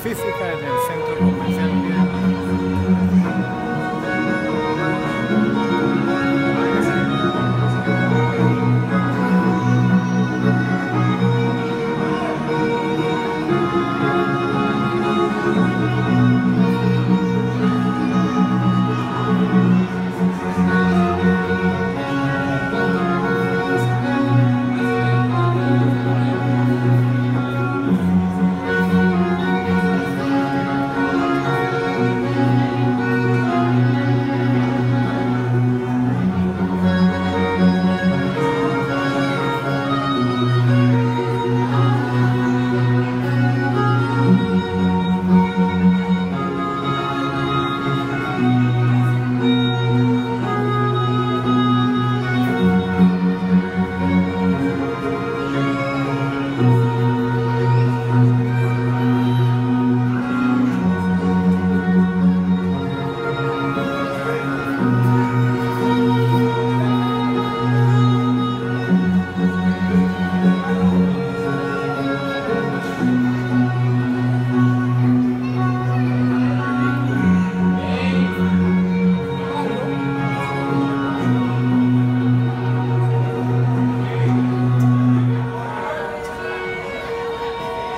física en el Centro.